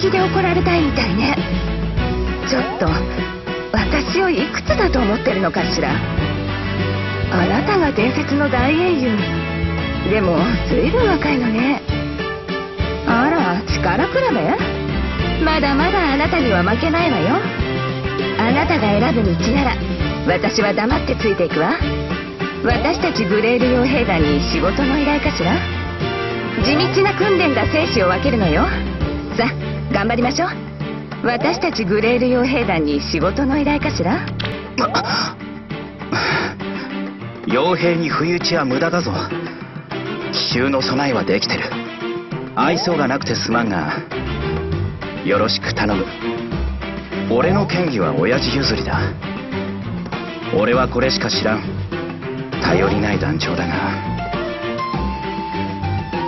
気で怒られたいみたいね。ちょっと私をいくつだと思ってるのかしら。あなたが伝説の大英雄。でも随分若いのね。あら力比べ？まだまだあなたには負けないわよ。あなたが選ぶ道なら私は黙ってついていくわ。私たちグレール傭兵団に仕事の依頼かしら。地道な訓練が生死を分けるのよ。さあ頑張りましょう。私たちグレール傭兵団に仕事の依頼かしら？傭兵に不意打ちは無駄だぞ。奇襲の備えはできてる。愛想がなくてすまんがよろしく頼む。俺の権威は親父譲りだ。俺はこれしか知らん。頼りない団長だが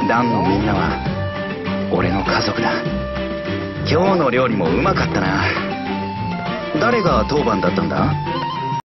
団のみんなは俺の家族だ。今日の料理もうまかったな。誰が当番だったんだ？